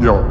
有